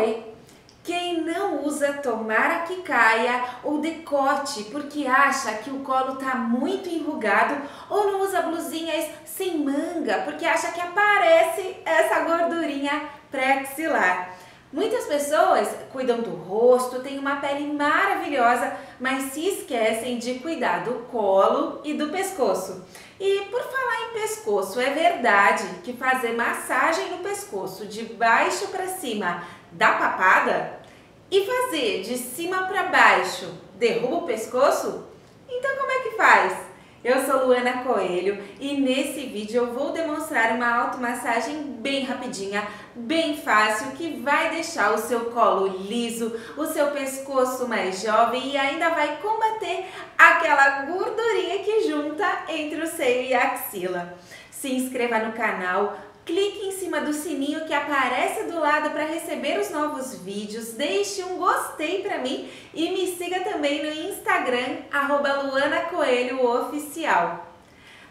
Oi! Quem não usa tomara que caia ou decote porque acha que o colo tá muito enrugado ou não usa blusinhas sem manga porque acha que aparece essa gordurinha pré-axilar. Muitas pessoas cuidam do rosto, têm uma pele maravilhosa, mas se esquecem de cuidar do colo e do pescoço. E por falar em pescoço, é verdade que fazer massagem no pescoço de baixo para cima dá papada? E fazer de cima para baixo derruba o pescoço? Então como é que faz? Eu sou Luana Coelho e nesse vídeo eu vou demonstrar uma automassagem bem rapidinha, bem fácil, que vai deixar o seu colo liso, o seu pescoço mais jovem e ainda vai combater aquela gordurinha que junta entre o seio e a axila. Se inscreva no canal, clique em cima do sininho que aparece do lado para receber os novos vídeos, deixe um gostei para mim e me siga também no Instagram, arroba Luana Coelho Oficial.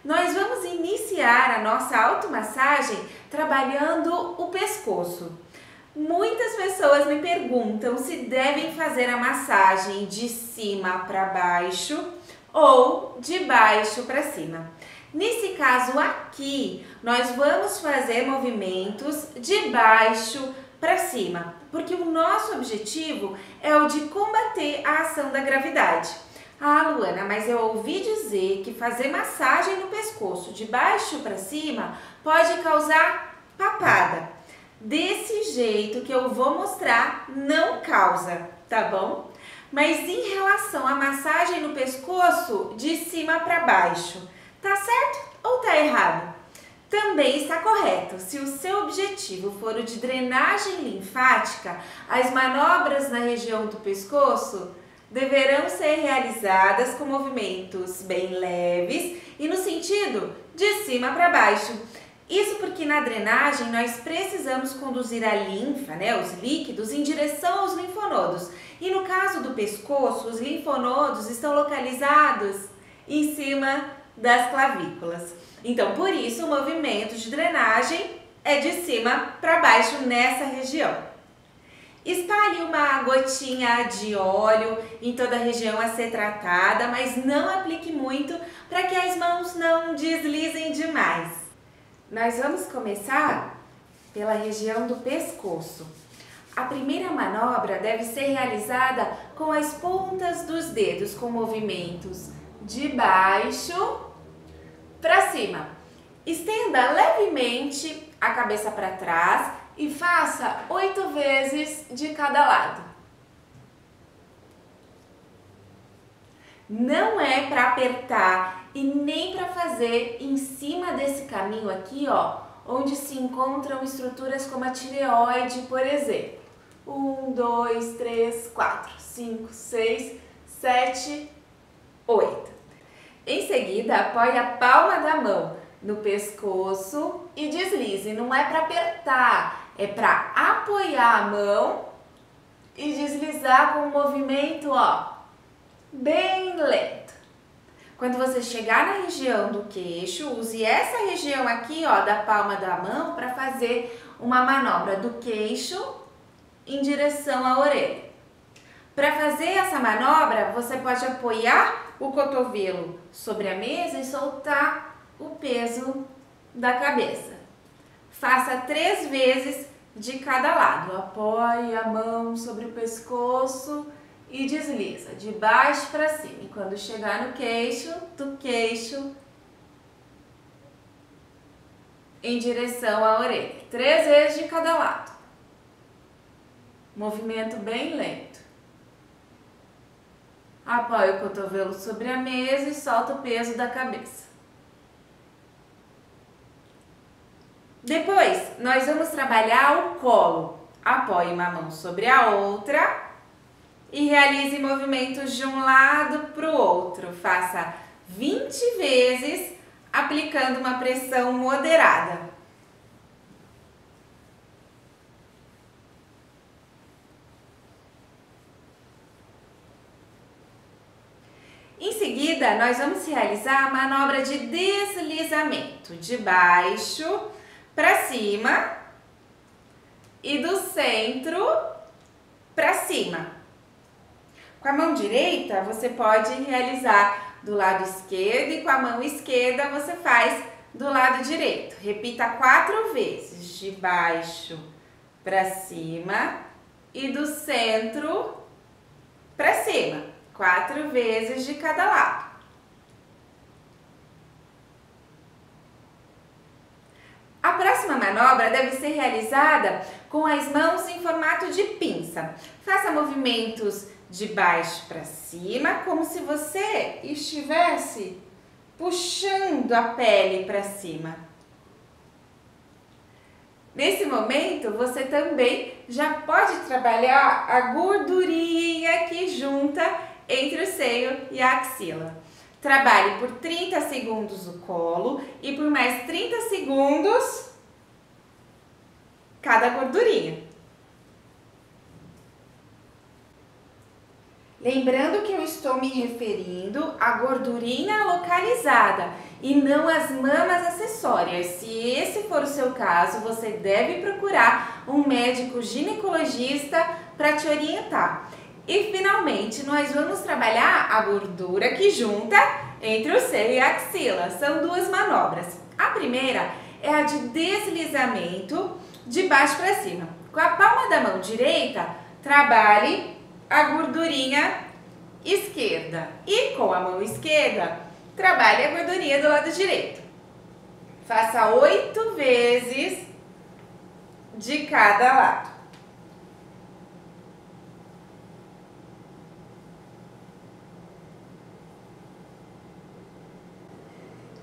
Nós vamos iniciar a nossa automassagem trabalhando o pescoço. Muitas pessoas me perguntam se devem fazer a massagem de cima para baixo ou de baixo para cima. Nesse caso aqui, nós vamos fazer movimentos de baixo para cima, porque o nosso objetivo é o de combater a ação da gravidade. Ah, Luana, mas eu ouvi dizer que fazer massagem no pescoço de baixo para cima pode causar papada. Desse jeito que eu vou mostrar, não causa, tá bom? Mas em relação à massagem no pescoço, de cima para baixo, Tá certo ou tá errado? Também está correto. Se o seu objetivo for o de drenagem linfática, as manobras na região do pescoço deverão ser realizadas com movimentos bem leves e no sentido de cima para baixo. Isso porque na drenagem nós precisamos conduzir a linfa, né, os líquidos, em direção aos linfonodos. E no caso do pescoço, os linfonodos estão localizados em cima das clavículas. Então, por isso, o movimento de drenagem é de cima para baixo nessa região. Espalhe uma gotinha de óleo em toda a região a ser tratada, mas não aplique muito para que as mãos não deslizem demais. Nós vamos começar pela região do pescoço. A primeira manobra deve ser realizada com as pontas dos dedos, com movimentos de baixo para cima. Estenda levemente a cabeça para trás e faça oito vezes de cada lado. Não é para apertar e nem para fazer em cima desse caminho aqui, ó, onde se encontram estruturas como a tireoide, por exemplo. Um, dois, três, quatro, cinco, seis, sete, oito. Em seguida, apoie a palma da mão no pescoço e deslize. Não é para apertar, é para apoiar a mão e deslizar com um movimento, ó, bem lento. Quando você chegar na região do queixo, use essa região aqui, ó, da palma da mão para fazer uma manobra do queixo em direção à orelha. Para fazer essa manobra, você pode apoiar o cotovelo sobre a mesa e soltar o peso da cabeça. Faça três vezes de cada lado. Apoie a mão sobre o pescoço e desliza de baixo para cima. E quando chegar no queixo, do queixo em direção à orelha. Três vezes de cada lado. Movimento bem lento. Apoie o cotovelo sobre a mesa e solta o peso da cabeça. Depois, nós vamos trabalhar o colo. Apoie uma mão sobre a outra e realize movimentos de um lado para o outro. Faça 20 vezes, aplicando uma pressão moderada. Em seguida, nós vamos realizar a manobra de deslizamento de baixo para cima e do centro para cima. Com a mão direita, você pode realizar do lado esquerdo e com a mão esquerda você faz do lado direito. Repita quatro vezes, de baixo para cima e do centro para cima, quatro vezes de cada lado. A próxima manobra deve ser realizada com as mãos em formato de pinça. Faça movimentos de baixo para cima, como se você estivesse puxando a pele para cima. Nesse momento, você também já pode trabalhar a gordurinha que junta entre o seio e a axila. Trabalhe por 30 segundos o colo e por mais 30 segundos cada gordurinha. Lembrando que eu estou me referindo à gordurinha localizada e não às mamas acessórias. Se esse for o seu caso, você deve procurar um médico ginecologista para te orientar. E finalmente, nós vamos trabalhar a gordura que junta entre o seio e a axila. São duas manobras. A primeira é a de deslizamento de baixo para cima. Com a palma da mão direita, trabalhe a gordurinha esquerda. E com a mão esquerda, trabalhe a gordurinha do lado direito. Faça oito vezes de cada lado.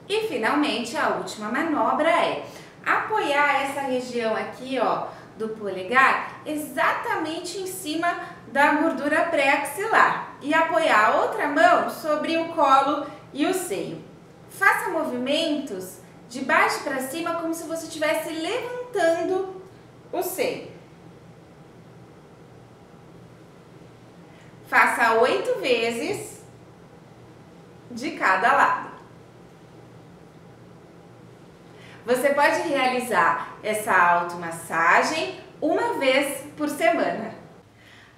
E finalmente a última manobra é apoiar essa região aqui, ó, do polegar exatamente em cima da gordura pré-axilar e apoiar a outra mão sobre o colo e o seio. Faça movimentos de baixo para cima como se você estivesse levantando o seio. Faça oito vezes de cada lado. Você pode realizar essa automassagem uma vez por semana.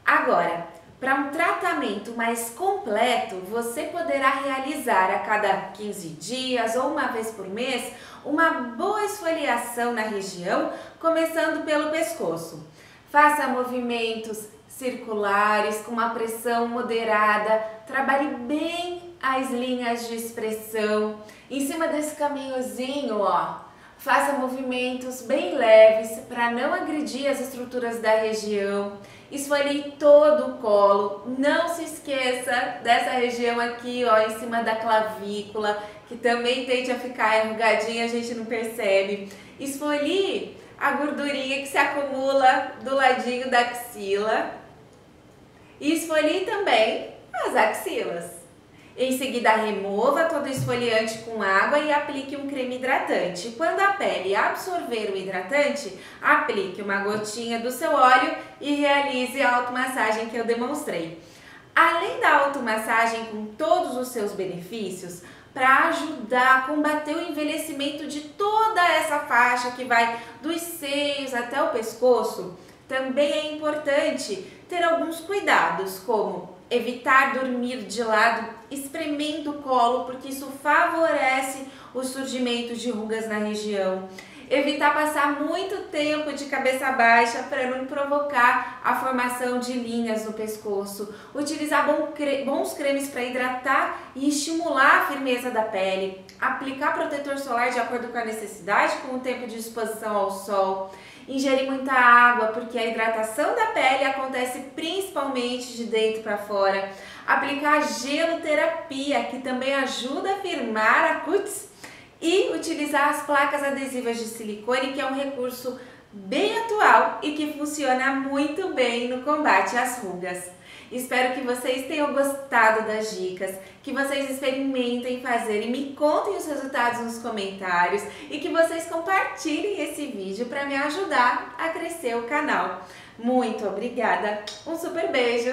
Agora, para um tratamento mais completo, você poderá realizar a cada 15 dias ou uma vez por mês uma boa esfoliação na região, começando pelo pescoço. Faça movimentos circulares com uma pressão moderada, trabalhe bem as linhas de expressão. Em cima desse caminhozinho, ó, Faça movimentos bem leves para não agredir as estruturas da região. Esfolie todo o colo. Não se esqueça dessa região aqui, ó, em cima da clavícula, que também tende a ficar enrugadinha, a gente não percebe. Esfolie a gordurinha que se acumula do ladinho da axila. E esfolie também as axilas. Em seguida, remova todo o esfoliante com água e aplique um creme hidratante. Quando a pele absorver o hidratante, aplique uma gotinha do seu óleo e realize a automassagem que eu demonstrei. Além da automassagem com todos os seus benefícios, para ajudar a combater o envelhecimento de toda essa faixa que vai dos seios até o pescoço, também é importante ter alguns cuidados, como evitar dormir de lado espremendo o colo, porque isso favorece o surgimento de rugas na região. Evitar passar muito tempo de cabeça baixa para não provocar a formação de linhas no pescoço. Utilizar bons cremes para hidratar e estimular a firmeza da pele. Aplicar protetor solar de acordo com a necessidade, com o tempo de exposição ao sol ingerir muita água, porque a hidratação da pele acontece principalmente de dentro para fora. Aplicar gelo terapia, que também ajuda a firmar a cutis e utilizar as placas adesivas de silicone, que é um recurso bem atual e que funciona muito bem no combate às rugas. Espero que vocês tenham gostado das dicas, que vocês experimentem fazer e me contem os resultados nos comentários e que vocês compartilhem esse vídeo para me ajudar a crescer o canal. Muito obrigada, um super beijo